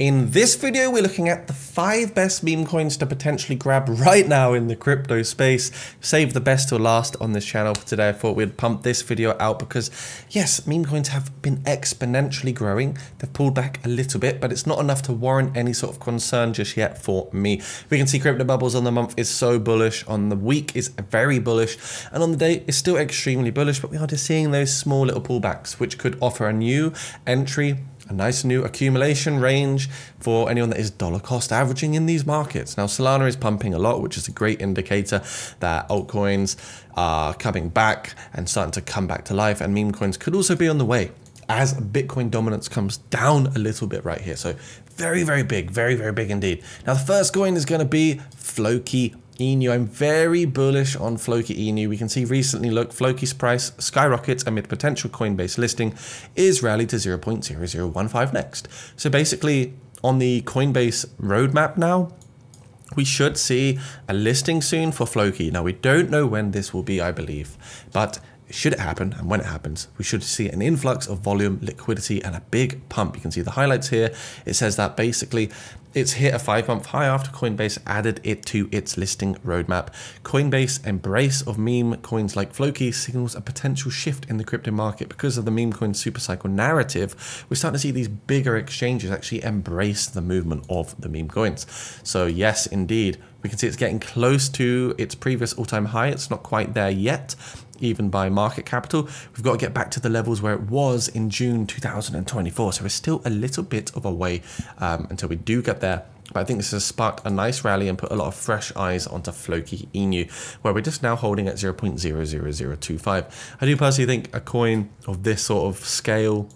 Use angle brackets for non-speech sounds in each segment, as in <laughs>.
In this video, we're looking at the five best meme coins to potentially grab right now in the crypto space. Save the best till last on this channel for today. I thought we'd pump this video out because yes, meme coins have been exponentially growing. They've pulled back a little bit, but it's not enough to warrant any sort of concern just yet for me. We can see crypto bubbles on the month is so bullish, on the week is very bullish, and on the day is still extremely bullish, but we are just seeing those small little pullbacks, which could offer a new entry a nice new accumulation range for anyone that is dollar cost averaging in these markets. Now, Solana is pumping a lot, which is a great indicator that altcoins are coming back and starting to come back to life, and meme coins could also be on the way as Bitcoin dominance comes down a little bit right here. So very, very big, very, very big indeed. Now, the first coin is going to be Floki Inu. I'm very bullish on Floki Inu. We can see recently, look, Floki's price skyrockets amid potential Coinbase listing is rallied to 0.0015 next. So basically, on the Coinbase roadmap now, we should see a listing soon for Floki. Now, we don't know when this will be, I believe, but should it happen, and when it happens, we should see an influx of volume, liquidity, and a big pump. You can see the highlights here. It says that basically it's hit a five month high after Coinbase added it to its listing roadmap. Coinbase embrace of meme coins like Floki signals a potential shift in the crypto market because of the meme coin supercycle narrative. We're starting to see these bigger exchanges actually embrace the movement of the meme coins. So yes, indeed, we can see it's getting close to its previous all-time high. It's not quite there yet, even by market capital. We've got to get back to the levels where it was in June 2024. So we're still a little bit of a way um, until we do get there. But I think this has sparked a nice rally and put a lot of fresh eyes onto Floki Inu, where we're just now holding at 0.00025. I do personally think a coin of this sort of scale,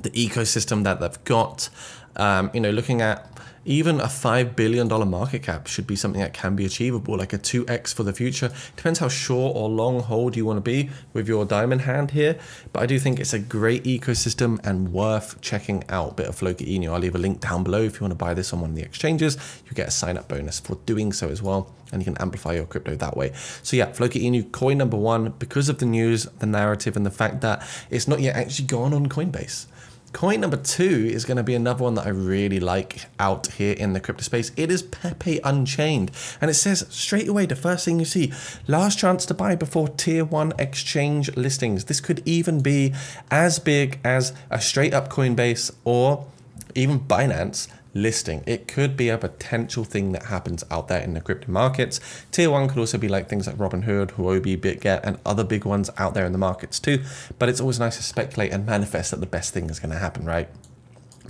the ecosystem that they've got, um, you know, looking at even a $5 billion market cap should be something that can be achievable, like a 2x for the future. Depends how short or long hold you want to be with your diamond hand here. But I do think it's a great ecosystem and worth checking out. Bit of Floki Inu. I'll leave a link down below if you want to buy this on one of the exchanges. You get a sign up bonus for doing so as well and you can amplify your crypto that way. So yeah, Floki Inu, coin number one, because of the news, the narrative, and the fact that it's not yet actually gone on Coinbase. Coin number two is going to be another one that I really like out here in the crypto space. It is Pepe Unchained. And it says straight away, the first thing you see, last chance to buy before tier one exchange listings. This could even be as big as a straight up Coinbase or even Binance listing. It could be a potential thing that happens out there in the crypto markets. Tier one could also be like things like Robinhood, Huobi, BitGet, and other big ones out there in the markets too. But it's always nice to speculate and manifest that the best thing is going to happen, right?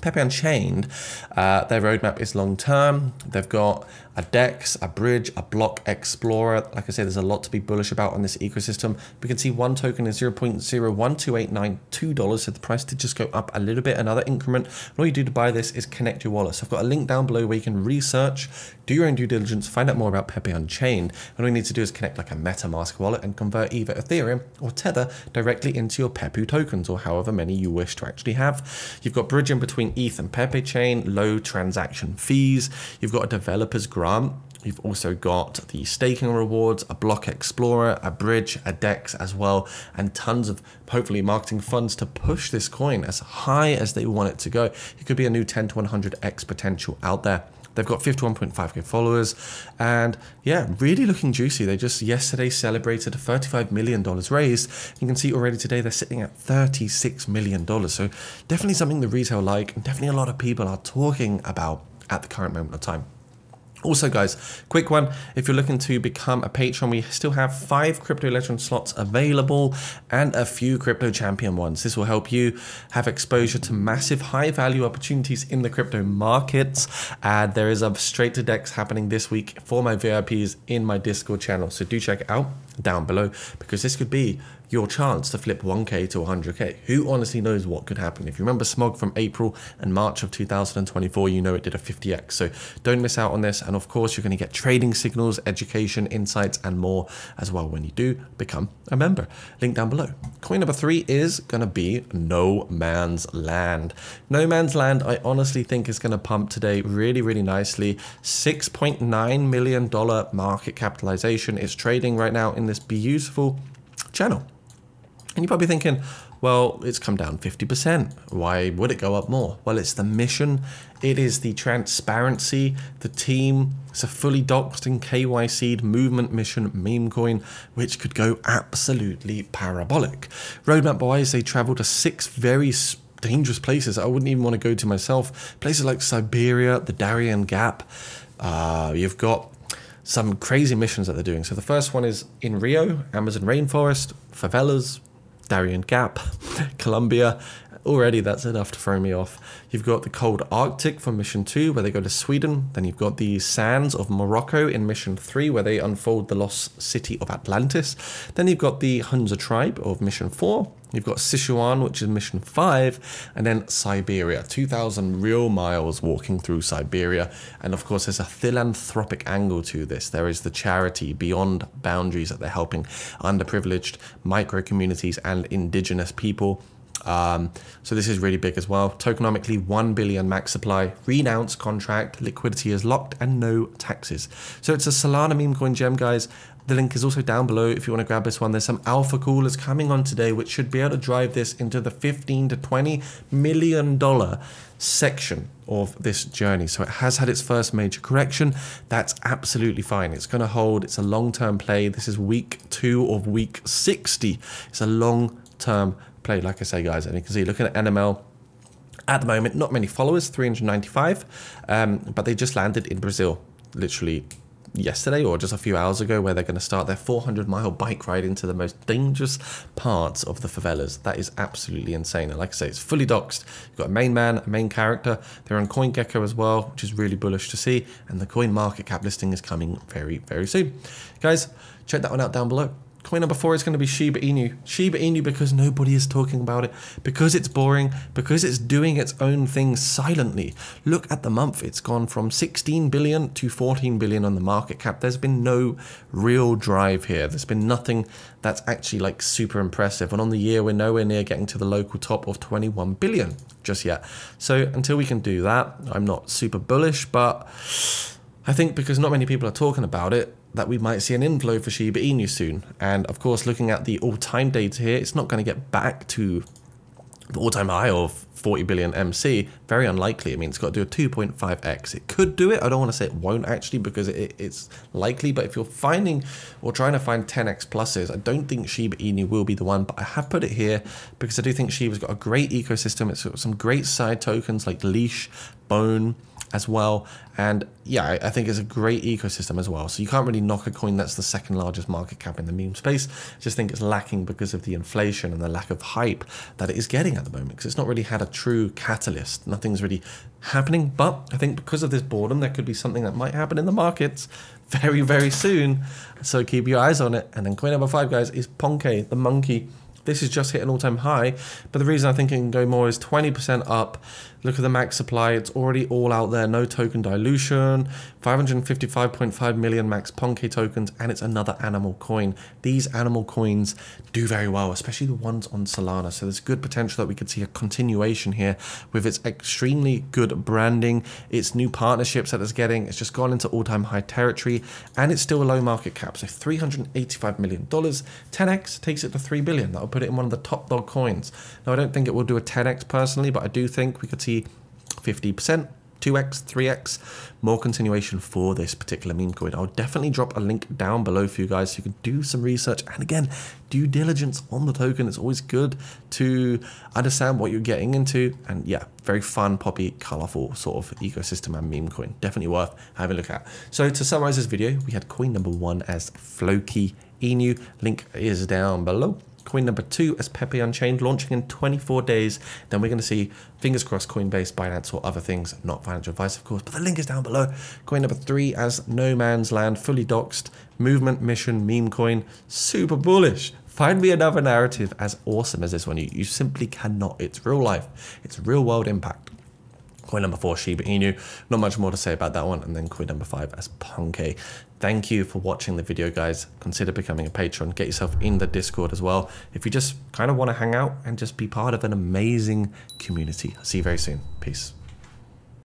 Pepe Unchained, uh, their roadmap is long term. They've got a DEX, a bridge, a block explorer. Like I said, there's a lot to be bullish about on this ecosystem. We can see one token is $0.01289, so the price did just go up a little bit, another increment. And all you do to buy this is connect your wallet. So I've got a link down below where you can research, do your own due diligence, find out more about Pepe Unchained. And all you need to do is connect like a MetaMask wallet and convert either Ethereum or Tether directly into your Pepe tokens or however many you wish to actually have. You've got bridging between ETH and Pepe chain, low transaction fees. You've got a developer's grant grant. You've also got the staking rewards, a block explorer, a bridge, a DEX as well, and tons of hopefully marketing funds to push this coin as high as they want it to go. It could be a new 10 to 100x potential out there. They've got 51.5k followers and yeah, really looking juicy. They just yesterday celebrated a $35 million raised. You can see already today they're sitting at $36 million. So definitely something the retail like and definitely a lot of people are talking about at the current moment of time. Also, guys, quick one. If you're looking to become a patron, we still have five crypto legend slots available and a few crypto champion ones. This will help you have exposure to massive high value opportunities in the crypto markets. And there is a straight to DEX happening this week for my VIPs in my Discord channel. So do check it out down below because this could be your chance to flip 1k to 100k. Who honestly knows what could happen? If you remember Smog from April and March of 2024, you know it did a 50x. So don't miss out on this. And of course, you're going to get trading signals, education, insights, and more as well when you do become a member. Link down below. Coin number three is going to be No Man's Land. No Man's Land, I honestly think is going to pump today really, really nicely. $6.9 million market capitalization. It's trading right now in this beautiful channel. And you're probably thinking, Well, it's come down 50%. Why would it go up more? Well, it's the mission, it is the transparency, the team. It's a fully doxed and KYC'd movement mission meme coin, which could go absolutely parabolic. Roadmap wise, they travel to six very dangerous places I wouldn't even want to go to myself. Places like Siberia, the Darien Gap. Uh, you've got some crazy missions that they're doing. So the first one is in Rio, Amazon rainforest, favelas, Darien Gap, Colombia. Already that's enough to throw me off. You've got the cold Arctic for mission 2 where they go to Sweden. Then you've got the sands of Morocco in mission 3 where they unfold the lost city of Atlantis. Then you've got the Hunza tribe of mission 4. You've got Sichuan, which is mission 5, and then Siberia. 2,000 real miles walking through Siberia. And of course, there's a philanthropic angle to this. There is the charity beyond boundaries that they're helping underprivileged micro communities and indigenous people. Um, so this is really big as well. Tokenomically, 1 billion max supply, renounce contract, liquidity is locked, and no taxes. So it's a Solana meme coin gem, guys. The link is also down below if you want to grab this one. There's some alpha coolers coming on today, which should be able to drive this into the 15 to 20 million dollar section of this journey. So it has had its first major correction. That's absolutely fine. It's going to hold. It's a long-term play. This is week two of week 60. It's a long-term like I say, guys. And you can see, looking at NML, at the moment, not many followers, 395, um, but they just landed in Brazil, literally yesterday or just a few hours ago where they're going to start their 400 mile bike ride into the most dangerous parts of the favelas. That is absolutely insane. And like I say, it's fully doxed. You've got a main man, a main character. They're on CoinGecko as well, which is really bullish to see. And the coin market cap listing is coming very, very soon. Guys, check that one out down below. Coin number four is going to be Shiba Inu. Shiba Inu because nobody is talking about it, because it's boring, because it's doing its own thing silently. Look at the month. It's gone from 16 billion to 14 billion on the market cap. There's been no real drive here. There's been nothing that's actually like super impressive. And on the year, we're nowhere near getting to the local top of 21 billion just yet. So until we can do that, I'm not super bullish, but I think because not many people are talking about it, that we might see an inflow for Shiba Inu soon. And of course, looking at the all-time data here, it's not going to get back to the all-time high of 40 billion MC. Very unlikely. I mean, it's got to do a 2.5x. It could do it. I don't want to say it won't actually because it, it's likely. But if you're finding or trying to find 10x pluses, I don't think Shiba Inu will be the one. But I have put it here because I do think Shiba's got a great ecosystem. It's got some great side tokens like Leash, Bone, as well. And yeah, I, think it's a great ecosystem as well. So you can't really knock a coin that's the second largest market cap in the meme space. I just think it's lacking because of the inflation and the lack of hype that it is getting at the moment because it's not really had a true catalyst. Nothing's really happening. But I think because of this boredom, there could be something that might happen in the markets <laughs> very, very soon. So keep your eyes on it. And then coin number five, guys, is Ponke, the monkey. This is just hit an all-time high, but the reason I think it can go more is 20% up. Look at the max supply, it's already all out there, no token dilution, 555.5 million max Ponke tokens, and it's another animal coin. These animal coins do very well, especially the ones on Solana, so there's good potential that we could see a continuation here with its extremely good branding, its new partnerships that it's getting, it's just gone into all-time high territory, and it's still a low market cap, so $385 million, 10x takes it to 3 billion, that'll put it in one of the top dog coins. Now I don't think it will do a 10x personally, but I do think we could see 50%, 2x, 3x, more continuation for this particular meme coin. I'll definitely drop a link down below for you guys so you can do some research. And again, due diligence on the token. It's always good to understand what you're getting into. And yeah, very fun, poppy, colorful sort of ecosystem and meme coin. Definitely worth having a look at. So to summarize this video, we had coin number one as Floki Inu. Link is down below. Coin number two as Pepe Unchained launching in 24 days. Then we're going to see, fingers crossed, Coinbase, Binance, or other things. Not financial advice, of course, but the link is down below. Coin number three as No Man's Land, fully doxed. Movement Mission meme coin, super bullish. Find me another narrative as awesome as this one. You, you simply cannot. It's real life. It's real world impact. Coin number four, Shiba Inu. Not much more to say about that one. And then coin number five as Ponke. Thank you for watching the video, guys. Consider becoming a patron. Get yourself in the Discord as well. If you just kind of want to hang out and just be part of an amazing community. I'll see you very soon. Peace.